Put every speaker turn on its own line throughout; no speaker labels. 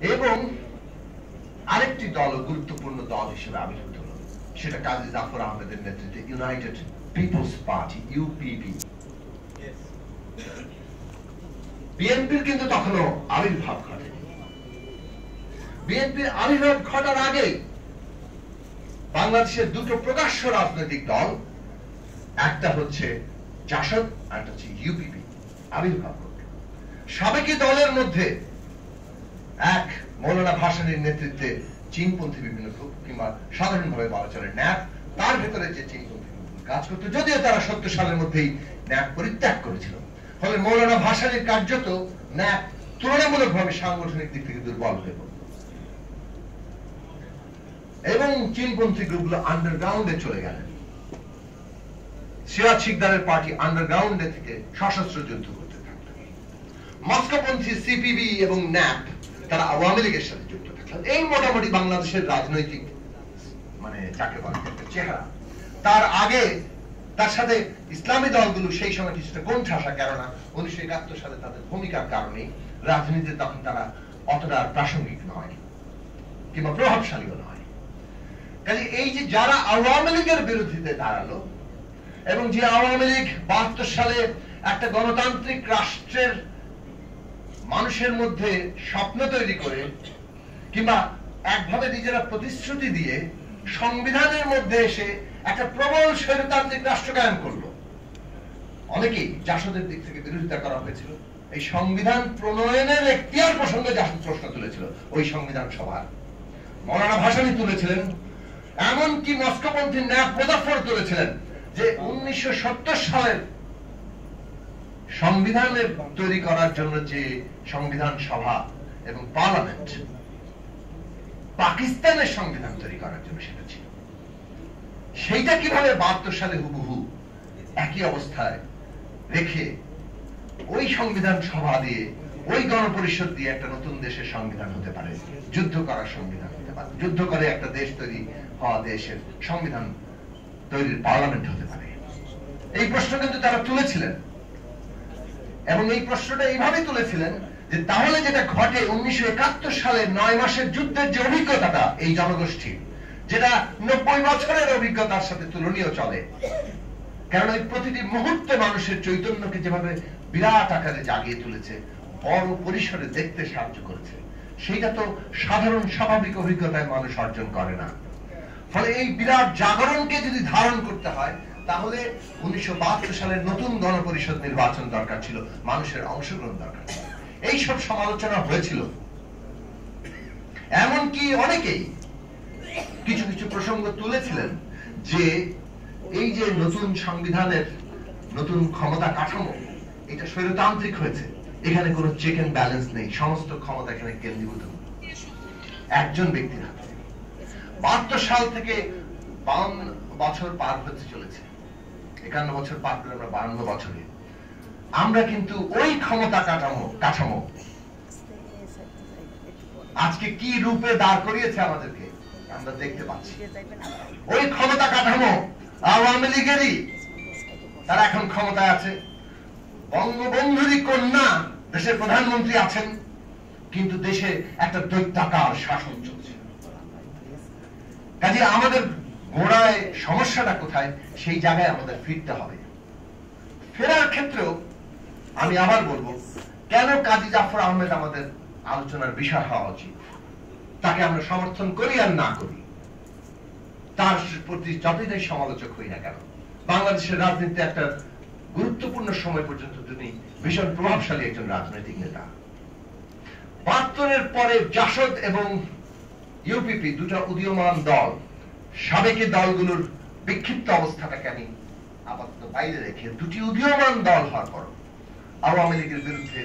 এবং আরেকটি দল গুরুত্বপূর্ণ দল হিসেবে আবির্ভূত হলো। সেটা কাজী জাফর আহমেদের নেতৃত্বে ইউনাইটেড পিপলস পার্টি ইউপিপি বিএনপির কিন্তু তখনও আবির্ভাব ঘটে বিএনপির আবির্ভাব ঘটার আগে বাংলাদেশের দুটো প্রকাশ্য রাজনৈতিক দল একটা হচ্ছে জাসদ আর একটা হচ্ছে ইউপিপি আবির্ভাব ঘটল। সাবেকি দলের মধ্যে এক, মৌলানা ভাসানির নেতৃত্বে চীনপন্থী বিভিন্ন গ্রুপ কিংবা সাধারণভাবে বলা চলে ন্যাপ, তার ভেতরে যে চীনপন্থী কাজ করতো, যদিও তারা সত্তর সালের মধ্যেই ন্যাপ পরিত্যাগ করেছিল। ফলে মৌলানা ভাসানির কার্যত ন্যাপ তুলনামূলকভাবে সাংগঠনিক দিক থেকে দুর্বল হয়ে পড়ল এবং চীনপন্থী গ্রুপগুলো আন্ডারগ্রাউন্ডে চলে গেলেন। সিরাজ শিকদারের পার্টি আন্ডারগ্রাউন্ডে থেকে সশস্ত্র যুদ্ধ করতে থাকলেন মস্কোপন্থী, সিপিবি এবং ন্যাপ তারা আওয়ামী লীগের সাথে যুক্ত থাকলেন। এই মোটামুটি বাংলাদেশের রাজনৈতিক মানে যাকে বলে চেহারা। তার আগে তার সাথে ইসলামী দলগুলো সেই সময় কিছুটা কোণঠাসা কেননা উনিশশো একাত্তর সালে তাদের ভূমিকার কারণে রাজনীতিতে তখন তারা অতটা প্রাসঙ্গিক নয়, কিংবা প্রভাবশালীও নয়। কাজে এই যে যারা আওয়ামী লীগের বিরোধিতে দাঁড়াল, এবং যে আওয়ামী লীগ বাহাত্তর সালে একটা গণতান্ত্রিক রাষ্ট্রের মানুষের মধ্যে স্বপ্ন তৈরি করে কিংবা একভাবে নিজেরা প্রতিশ্রুতি দিয়ে সংবিধানের মধ্যে এসে একটা প্রবল স্বৈরতান্ত্রিক রাষ্ট্র কায়েম করল। অনেকেই জাসদের দিক থেকে বিরোধিতা করা হয়েছিল। এই সংবিধান প্রণয়নের এখতিয়ার প্রসঙ্গে জাসদ প্রশ্ন তুলেছিল ওই সংবিধান সভার। মৌলানা ভাসানী তুলেছিলেন, এমনকি মস্কোপন্থী ন্যাপ মুজাফর তুলেছিলেন যে উনিশশো সত্তর সালের সংবিধানের তৈরি করার জন্য যে সংবিধান সভা এবং পার্লামেন্ট, পাকিস্তানের সংবিধান তৈরি করার জন্য সেটা ছিল। সেইটা কীভাবে বাহাত্তর সালে হুবহু একই অবস্থায় রেখে ওই সংবিধান সভা দিয়ে, ওই গণপরিষদ দিয়ে একটা নতুন দেশের সংবিধান হতে পারে, যুদ্ধ করার সংবিধান হতে পারে, যুদ্ধ করে একটা দেশ তৈরি হওয়া দেশের সংবিধান তৈরির পার্লামেন্ট হতে পারে? এই প্রশ্ন কিন্তু তারা তুলেছিলেন। এবং এই প্রশ্নটা এইভাবে তুলেছিলেন যে তাহলে যেটা ঘটে উনিশশো একাত্তর সালে নয় মাসের যুদ্ধের যে অভিজ্ঞতাটা এই জনগোষ্ঠী যেটা নব্বই বছরের অভিজ্ঞতার সাথে তুলনীয় চলে। কারণ এই প্রতিটি মুহূর্তে মানুষের চৈতন্যকে যেভাবে বিরাট আকারে জাগিয়ে তুলেছে, বড় পরিসরে দেখতে সাহায্য করেছে, সেইটা তো সাধারণ স্বাভাবিক অভিজ্ঞতায় মানুষ অর্জন করে না। ফলে এই বিরাট জাগরণকে যদি ধারণ করতে হয় তাহলে উনিশশো বাহাত্তর সালের নতুন গণপরিষদ নির্বাচন দরকার ছিল, মানুষের অংশগ্রহণ দরকার ছিল। এইসব সমালোচনা হয়েছিল। এমনকি অনেকেই কিছু কিছু প্রসঙ্গ তুলেছিলেন যে এই যে নতুন সংবিধানের নতুন ক্ষমতা কাঠামো, এটা স্বৈরতান্ত্রিক হয়েছে। এখানে কোনো চেক এন্ড ব্যালেন্স নেই। সমস্ত ক্ষমতা এখানে কেন্দ্রীভূত। একজন ব্যক্তির হাতে। বাহাত্তর সাল থেকে বাউন্ন বছর পার হতে চলেছে। একান্ন বছর পার করে আমরা বাউন্ন বছরে আমরা কিন্তু ওই ক্ষমতা কাঠামো কাঠামো। আজকে কি রূপে দাঁড় করিয়েছে আমাদেরকে, আমরা দেখতে পাচ্ছি। ওই ক্ষমতা কাঠামো আওয়ামী লীগেরই, তারা এখন ক্ষমতায় আছে। বঙ্গবন্ধুরই কন্যা, দেশের প্রধানমন্ত্রী আছেন, কিন্তু দেশে একটা দৈত্যাকার শাসন চলছে। কাজে আমাদের গোড়ায় সমস্যাটা কোথায়, সেই জায়গায় আমাদের ফিরতে হবে। ফেরার ক্ষেত্রেও আমি আবার বলব, কেন কাজী জাফর আহমেদ আমাদের আলোচনার বিষয় হওয়া উচিত? তাকে আমরা সমর্থন করি আর না করি। তার প্রতি যতই সমালোচক হই না কেন, বাংলাদেশের রাজনীতিতে একটা গুরুত্বপূর্ণ সময় পর্যন্ত তিনি ভীষণ প্রভাবশালী একজন রাজনৈতিক নেতা। বাহাত্তরের পরে জাসদ এবং ইউপিপি দুটা উদীয়মান দল সাবেকি দলগুলোর বিক্ষিপ্ত অবস্থাটাকে আমি আপাতত বাইরে রেখে দুটি উদীয়মান দল হওয়ার পর আওয়ামী লীগের বিরুদ্ধে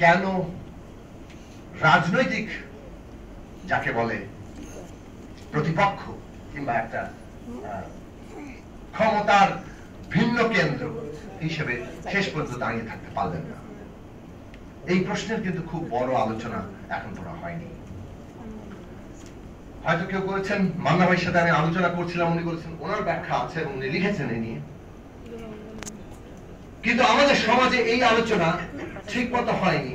কেন রাজনৈতিক, যাকে বলে প্রতিপক্ষ কিংবা একটা ক্ষমতার ভিন্ন কেন্দ্র হিসেবে শেষ পর্যন্ত দাঁড়িয়ে থাকতে পারলেন না। এই প্রশ্নের কিন্তু খুব বড় আলোচনা এখন করা হয়নি। হয়তো কেউ করেছেন, মান্না ভাইয়ের সাথে আমি আলোচনা করছিলাম, উনি বলেছেন ওনার ব্যাখ্যা আছে এবং উনি লিখেছেন এ নিয়ে। কিন্তু আমাদের সমাজে এই আলোচনা ঠিক মতো হয়নি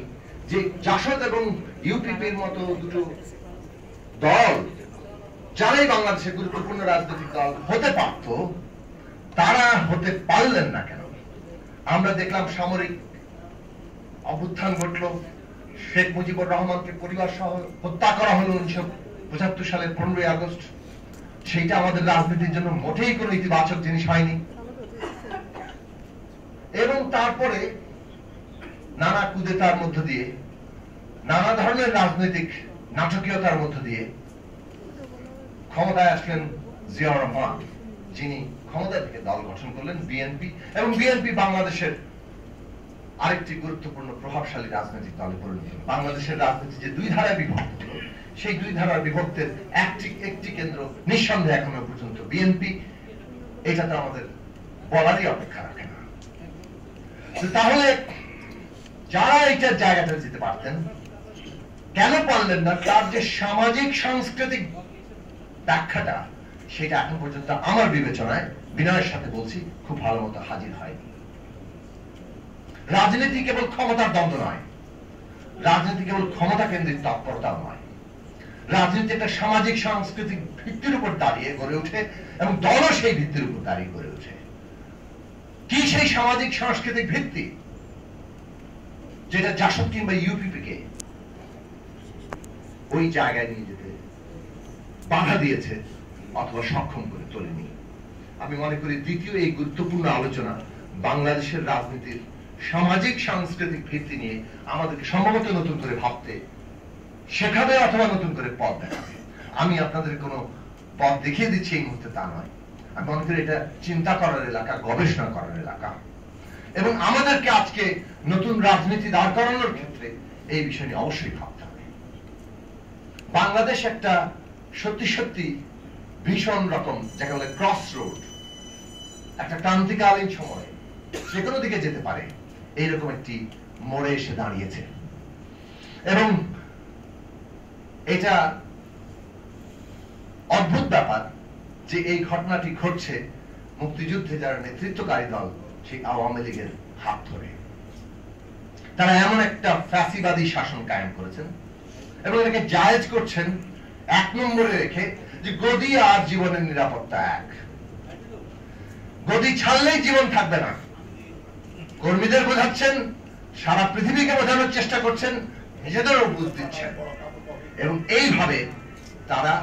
যে জাসদ এবং ইউপিপির মতো দুটো দল, যারাই বাংলাদেশের গুরুত্বপূর্ণ রাজনৈতিক দল হতে পারত, তারা হতে পারলেন না কেন? আমরা দেখলাম সামরিক অভ্যুত্থান ঘটল, শেখ মুজিবুর রহমানকে পরিবার সহ হত্যা করা হলো উনিশশো পঁচাত্তর সালের পনেরোই আগস্ট, সেইটা আমাদের রাজনীতির জন্য মোটেই কোনো ইতিবাচক জিনিস হয়নি। এবং তারপরে নানা কুদেতার মধ্য দিয়ে, নানা ধরনের রাজনৈতিক নাটকীয়তার মধ্য দিয়ে ক্ষমতায় আসলেন জিয়াউর রহমান। যিনি ক্ষমতা থেকে দল গঠন করলেন বিএনপি এবং বিএনপি বাংলাদেশের আরেকটি গুরুত্বপূর্ণ প্রভাবশালী রাজনৈতিক দলে পরিণত হলো। বাংলাদেশের রাজনীতি যে দুই ধারায় বিভক্ত, সেই দুই ধারার বিভক্তের একটি একটি কেন্দ্র নিঃসন্দেহে এখনও পর্যন্ত বিএনপি এটা তো আমাদের বলারই অপেক্ষা রাখে না। তাহলে যারা এইটার জায়গাটা যেতে পারতেন, কেন পারলেন না? তার যে সামাজিক, সাংস্কৃতিক ব্যাখ্যাটা, সেটা এখন পর্যন্ত আমার বিবেচনায় বিনয়ের সাথে বলছি, খুব ভালো মতো হাজির হয়নি। রাজনীতি কেবল ক্ষমতার দ্বন্দ্ব নয়। রাজনীতি কেবল ক্ষমতা কেন্দ্রিক তৎপরতা নয়। রাজনীতি একটা সামাজিক, সাংস্কৃতিক ভিত্তির উপর দাঁড়িয়ে গড়ে ওঠে এবং দলও সেই ভিত্তির উপর দাঁড়িয়ে গড়ে ওঠে। কি সেই সামাজিক, সাংস্কৃতিক ভিত্তি? যেটা জাসদ কিংবা ইউপিপি কে ওই জায়গায় নিয়ে যেতে বাধা দিয়েছে অথবা সক্ষম করে তোলেনি। আমি মনে করি দ্বিতীয় এই গুরুত্বপূর্ণ আলোচনা বাংলাদেশের রাজনীতির সামাজিক, সাংস্কৃতিক ভিত্তি নিয়ে আমাদেরকে সম্ভবত নতুন করে ভাবতে, শেখাবে অথবা নতুন করে পথ দেখাবে। আমি আপনাদের কোনো পথ দেখিয়ে দিচ্ছি এই মুহূর্তে তা নয়। আমি মনে এটা চিন্তা করার এলাকা, গবেষণা করার এলাকা। এবং আমাদেরকে আজকে নতুন রাজনীতি দাঁড় করানোর ক্ষেত্রে এই বিষয় নিয়ে অবশ্যই ভাবতে হবে। বাংলাদেশ একটা সত্যি সত্যি ভীষণ রকম, যাকে বলে ক্রস রোড একটা ক্রান্তিকালীন সময় যে কোনো দিকে যেতে পারে। এইরকম একটি মোড়ে এসে দাঁড়িয়েছে। এবং এটা অদ্ভুত ব্যাপার যে এই ঘটনাটি ঘটছে মুক্তিযুদ্ধে যারা নেতৃত্বকারী দল, সেই আওয়ামী লীগের হাত ধরে। তারা এমন একটা ফ্যাসিবাদী শাসন কায়েম করেছেন এবং এটাকে জায়েজ করছেন এক নম্বরে রেখে যে গদি আর জীবনের নিরাপত্তা এক। গদি ছাড়লেই জীবন থাকবে না। কর্মীদের বোঝাচ্ছেন, সারা পৃথিবীকে বোঝানোর চেষ্টা করছেন, নিজেদেরও বুঝ দিচ্ছেন। এবং এইভাবে তারা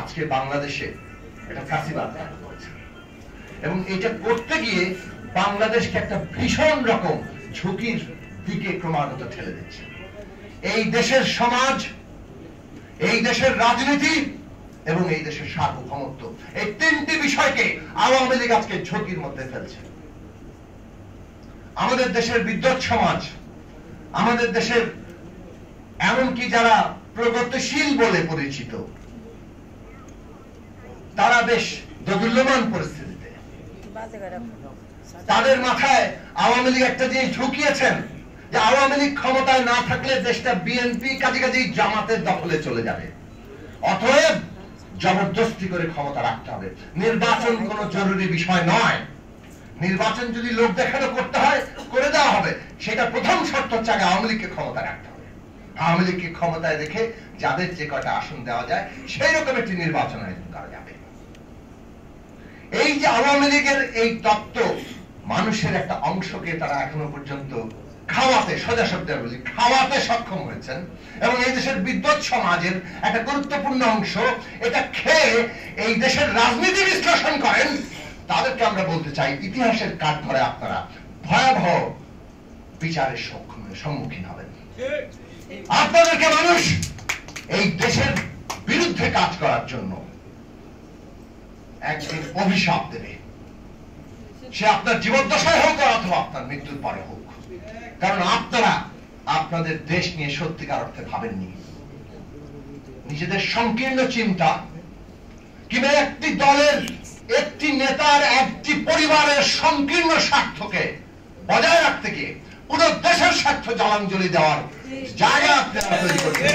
আজকে বাংলাদেশে এটা ফাঁসিবাদ এবং এটা করতে গিয়ে বাংলাদেশকে একটা ভীষণ রকম ঝুঁকির দিকে ক্রমাগত ঠেলে দিচ্ছে। এই দেশের সমাজ, এই দেশের রাজনীতি এবং এই দেশের সার্বভৌমত্ব, এই তিনটি বিষয়কে আওয়ামী লীগ আজকে ঝুঁকির মধ্যে ফেলছে। আমাদের দেশের বিদ্যুৎ সমাজ, আমাদের দেশের এমনকি যারা প্রগতিশীল বলে পরিচিত, তারা বেশ দোদুল্যমান পরিস্থিতিতে। তাদের মাথায় আওয়ামী লীগ একটা জিনিস ঢুকিয়েছেন, যে আওয়ামী লীগ ক্ষমতায় না থাকলে দেশটা বিএনপি কাজে কাজেই জামাতের দখলে চলে যাবে। অতএব জবরদস্তি করে ক্ষমতা রাখতে হবে। নির্বাচন কোন জরুরি বিষয় নয়। নির্বাচন যদি লোক দেখানো করতে হয়, করে দেওয়া হবে। সেটা প্রথম শর্ত হচ্ছে আগে আওয়ামী লীগকে ক্ষমতা রাখতে হবে। আওয়ামী লীগকে ক্ষমতায় রেখে যাদের যে কয়টা আসন দেওয়া যায়, সেই রকম একটি নির্বাচন আয়োজন করা যাবে। এই যে আওয়ামী লীগের এই তত্ত্ব মানুষের একটা অংশকে তারা এখনও পর্যন্ত খাওয়াতে সোজা শব্দে বলি খাওয়াতে সক্ষম হয়েছেন এবং এই দেশের বিদ্যুৎ সমাজের একটা গুরুত্বপূর্ণ অংশ, এটা খেয়ে এই দেশের রাজনীতি বিশ্লেষণ করেন। তাদেরকে আমরা বলতে চাই, ইতিহাসের কাঠ ধরে আপনারা ভয়াবহ বিচারের সম্মুখীন হবেন। আপনাদেরকে মানুষ এই দেশের বিরুদ্ধে কাজ করার জন্য একদিন অভিশাপ দেবে। সে আপনার জীবদ্দশায় হোক আর অথবা আপনার মৃত্যুর পরে হোক। কারণ আপনারা আপনাদের দেশ নিয়ে সত্যিকার অর্থে ভাবেননি। নিজেদের সংকীর্ণ চিন্তা কিংবা একটি দলের একটি নেতার একটি পরিবারের সংকীর্ণ স্বার্থকে বজায় রাখতে গিয়ে পুরো দেশের স্বার্থ জলাঞ্জলি দেওয়ার জায়গা আপনারা তৈরি করেছেন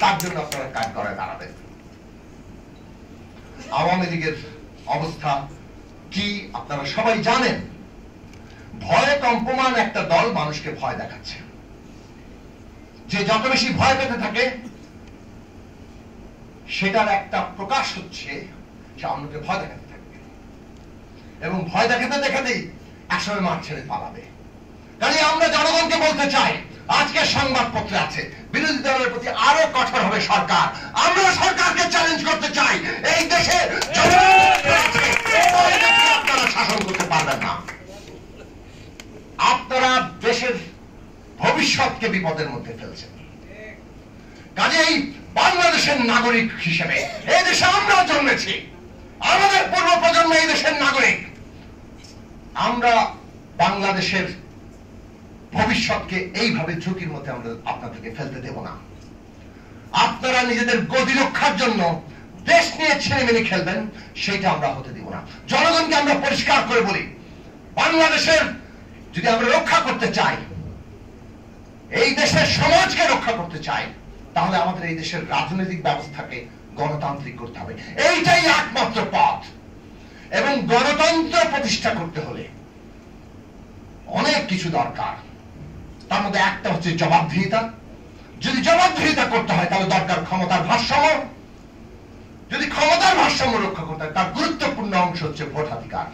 তার জন্য আপনারা কাজ করে দাঁড়াবেন আওয়ামী লীগের অবস্থা কি আপনারা সবাই জানেন? ভয়ে কম্পমান একটা দল মানুষকে ভয় দেখাচ্ছে। যে যত বেশি ভয় পেতে থাকে, সেটার একটা প্রকাশ হচ্ছে সে ভয় দেখাতে থাকবে এবং ভয় দেখাতে দেখাতেই একসময় মাঠ ছেড়ে পালাবে। কাজে আমরা জনগণকে বলতে চাই, আজকের সংবাদপত্রে আছে, বিরোধী দলের প্রতি আরও কঠোর হবে সরকার। আমরা সরকারকে চ্যালেঞ্জ করতে চাই। এই দেশে আপনারা শাসন করতে পারবেন না। আপনারা দেশের ভবিষ্যৎকে বিপদের মধ্যে ফেলছেন। কাজেই বাংলাদেশের নাগরিক হিসেবে এই দেশে আমরা জন্মেছি। আমাদের পূর্ব প্রজন্ম এই দেশের নাগরিক। আমরা বাংলাদেশের ভবিষ্যৎকে এইভাবে ঝুঁকির মধ্যে আমরা আপনাদেরকে ফেলতে দেব না। আপনারা নিজেদের গদি রক্ষার জন্য দেশ নিয়ে ছেড়ে মেনে খেলবেন, সেটা আমরা হতে দিব না। জনগণকে আমরা পরিষ্কার করে বলি, বাংলাদেশের যদি আমরা রক্ষা করতে চাই, এই দেশের সমাজকে রক্ষা করতে চাই, তাহলে আমাদের এই দেশের রাজনৈতিক ব্যবস্থাকে গণতান্ত্রিক করতে হবে। এইটাই একমাত্র পথ। এবং গণতন্ত্র প্রতিষ্ঠা করতে হলে অনেক কিছু দরকার। তার মধ্যে একটা হচ্ছে জবাবদিহিতা। যদি জবাবদিহিতা করতে হয়, তাহলে দরকার ক্ষমতার ভারসাম্য। যদি ক্ষমতার ভারসাম্য রক্ষা করতে হয়, তার গুরুত্বপূর্ণ অংশ হচ্ছে ভোটাধিকার।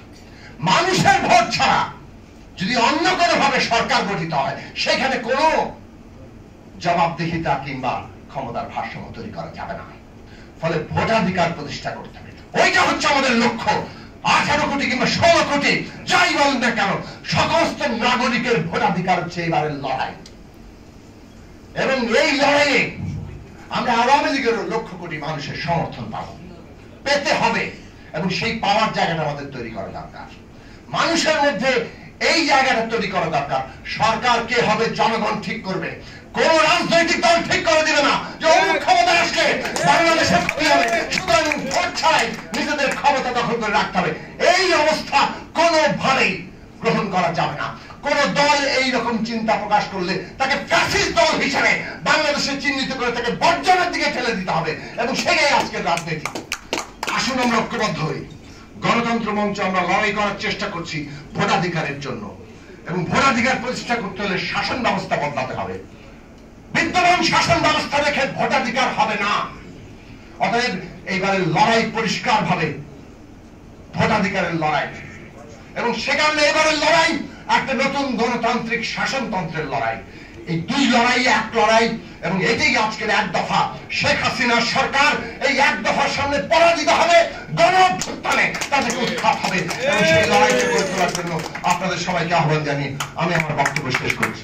মানুষের ভোট ছাড়া যদি অন্য কোনো ভাবে সরকার গঠিত হয়, সেখানে কোনো জবাবদিহিতা কিংবা ক্ষমতার ভারসাম্য তৈরি করা যাবে না। ফলে ভোটাধিকার প্রতিষ্ঠা করতে হবে। ওইটা হচ্ছে আমাদের লক্ষ্য। আঠারো কোটি কিংবা ষোলো কোটি, যাই বলেন না কেন, সমস্ত নাগরিকের ভোটাধিকার হচ্ছে এবারের লড়াই। এবং এই লড়াইয়ে আমরা আওয়ামী লীগেরও লক্ষ কোটি মানুষের সমর্থন পাবো। পেতে হবে। এবং সেই পাওয়ার জায়গাটা আমাদের তৈরি করা দরকার। মানুষের মধ্যে এই জায়গাটা তৈরি করা দরকার। সরকার কে হবে, জনগণ ঠিক করবে। কোন রাজনৈতিক দল ঠিক করে দিবে না যে অমুক ক্ষমতা আসলে বাংলাদেশের সুতরাং ভোট ছাড়াই নিজেদের ক্ষমতা দখল করে রাখতে হবে। এই অবস্থা কোনোভাবেই গ্রহণ করা যাবে না। কোন দল এই রকম চিন্তা প্রকাশ করলে তাকে ফ্যাসিস্ট দল হিসেবে বাংলাদেশে চিহ্নিত করে তাকে বর্জনের দিকে ঠেলে দিতে হবে এবং সেটাই আজকের রাজনীতি। আসুন আমরা ঐক্যবদ্ধ হই। গণতন্ত্র মঞ্চে আমরা লড়াই করার চেষ্টা করছি ভোটাধিকারের জন্য। এবং ভোটাধিকার প্রতিষ্ঠা করতে হলে শাসন ব্যবস্থা বদলাতে হবে। বিদ্যমান শাসন ব্যবস্থা রেখে ভোটাধিকার হবে না। অতএব এইবারের লড়াই পরিষ্কার ভাবে ভোটাধিকারের লড়াই। এবং সে কারণে এবারের লড়াই একটা নতুন গণতান্ত্রিক শাসনতন্ত্রের লড়াই। এই দুই লড়াই, এক লড়াই এবং এটাই আজকের এক দফা। শেখ হাসিনার সরকার এই এক দফার সামনে পরাজিত হবে গণ অভ্যুত্থানে তাদেরকে উৎখাত হবে। এবং সেই লড়াইকে গড়ে তোলার জন্য আপনাদের সবাইকে আহ্বান জানিয়ে আমি আমার বক্তব্য শেষ করছি।